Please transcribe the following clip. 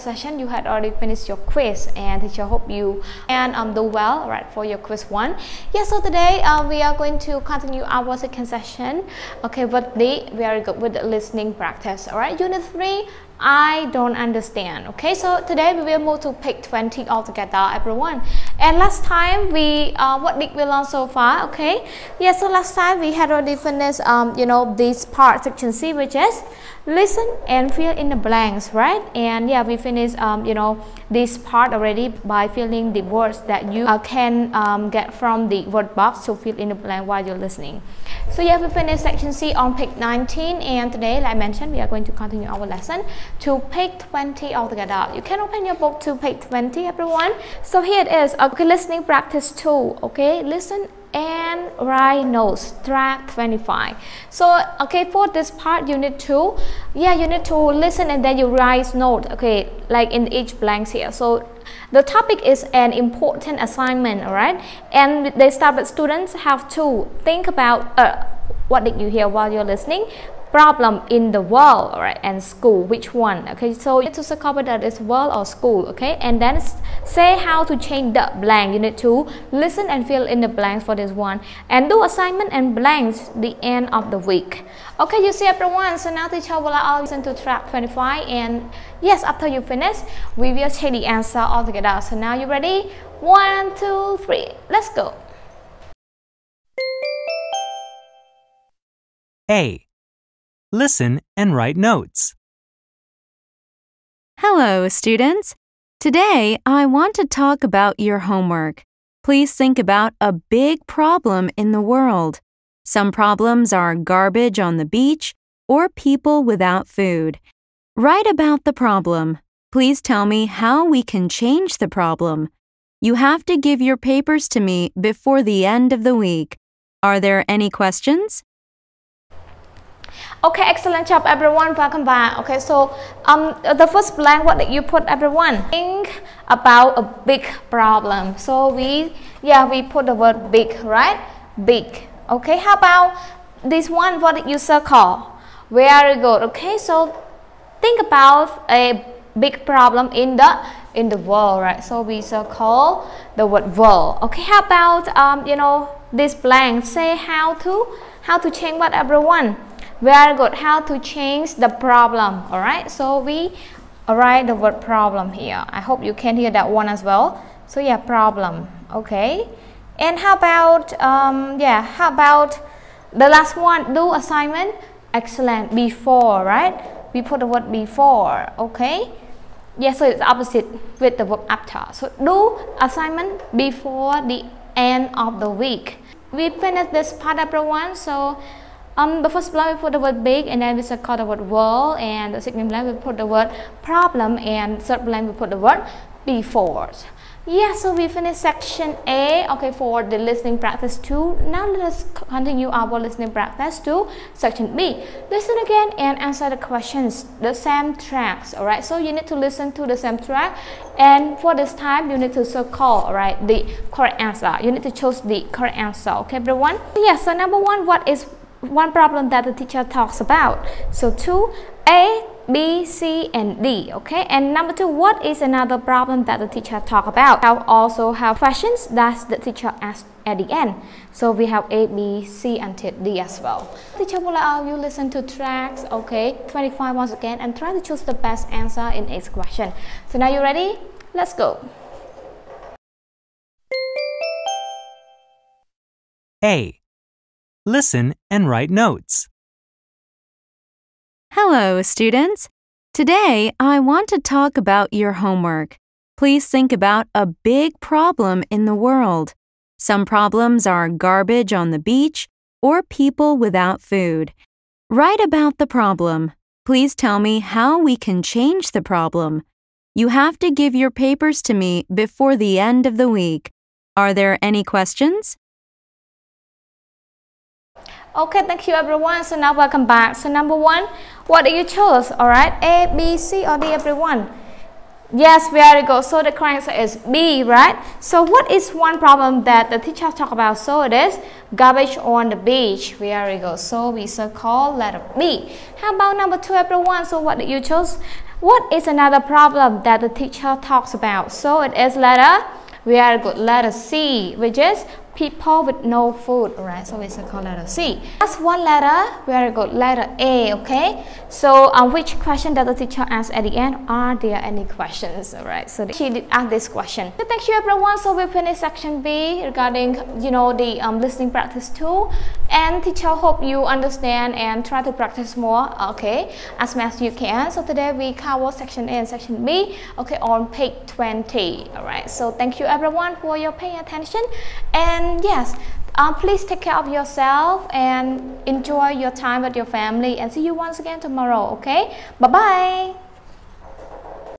session, you had already finished your quiz, and teacher hope you and um, do well, right, for your quiz one. Yeah. So today uh, we are going to continue our second session. Okay, with the very good with the listening practice. All right, unit three. I don't understand. Okay, so today we will move to page 20 altogether, everyone. And last time we, uh, what did we learn so far? Okay, yeah, so last time we had already finished, um, you know, this part, section C, which is listen and fill in the blanks, right? And yeah, we finished, um, you know, this part already by filling the words that you uh, can um, get from the word box to fill in the blank while you're listening. So yeah, we finished section C on page 19 and today, like I mentioned, we are going to continue our lesson to page 20 altogether. You can open your book to page 20, everyone. So here it is, okay, listening practice 2, okay, listen and write notes. Track 25 so okay for this part you need to yeah you need to listen and then you write note okay like in each blanks here. So the topic is an important assignment all right and they start with students have to think about uh, what did you hear while you're listening problem in the world right and school which one okay? So you need to circle whether it's world or school okay? And then say how to change the blank. You need to listen and fill in the blanks for this one and do assignment and blanks the end of the week. Okay you see everyone? So now teacher will allow listen to track 25 and yes after you finish we will check the answer all together so now you ready? One two three. Let's go. A listen, and write notes. Hello, students. Today, I want to talk about your homework. Please think about a big problem in the world. Some problems are garbage on the beach or people without food. Write about the problem. Please tell me how we can change the problem. You have to give your papers to me before the end of the week. Are there any questions? Okay, excellent job everyone. Welcome back. Okay, so um, the first blank, what did you put everyone? Think about a big problem. So we, yeah, we put the word big, right? Big. Okay, how about this one? What did you circle? Very good. Okay, so think about a big problem in the in the world, right? So we circle the word world. Okay, how about um, you know this blank? Say how to how to change what everyone very good. How to change the problem. All right so we write the word problem here. I hope you can hear that one as well. So yeah problem. Okay. And how about um, yeah how about the last one? Do assignment? Excellent. Before right? We put the word before. Okay. Yeah so it's opposite with the verb after. So do assignment before the end of the week. We finished this part everyone. So um, the first blank we put the word big and then we circle the word world and the second blank we put the word problem and third blank we put the word before. Yeah, so we finished section A, okay, for the listening practice 2. Now let us continue our listening practice to section B. Listen again and answer the questions, the same tracks, alright? So you need to listen to the same track and for this time you need to circle, alright, the correct answer. You need to choose the correct answer, okay everyone? Yeah, so number one, what is one problem that the teacher talks about. So two, A, B, C, and D. Okay, and number two, what is another problem that the teacher talk about? I also have questions that the teacher asked at the end. So we have A, B, C, until D as well. Teacher will allow uh, you listen to tracks, okay, 25 once again, and try to choose the best answer in each question. So now you ready? Let's go. A listen, and write notes. Hello, students. Today, I want to talk about your homework. Please think about a big problem in the world. Some problems are garbage on the beach or people without food. Write about the problem. Please tell me how we can change the problem. You have to give your papers to me before the end of the week. Are there any questions? Okay, thank you everyone. So now welcome back. So number one, what do you choose? All right, A, B, C, or D, everyone. Yes, very good. So the correct answer is B, right? So what is one problem that the teacher talk about? So it is garbage on the beach. Very good. So we circle letter B. How about number two, everyone? So what did you choose? What is another problem that the teacher talks about? So it is letter very good letter C, which is people with no food right so we circle letter C. That's one letter very good letter A okay? So um, which question does the teacher ask at the end? Are there any questions all right so she did ask this question. So thank you everyone. So we finish section B regarding you know the um, listening practice tool and teacher hope you understand and try to practice more okay as much as you can. So today we cover section A and section B okay on page 20 all right so thank you everyone for your paying attention. And and yes uh, please take care of yourself and enjoy your time with your family and see you once again tomorrow okay? Bye bye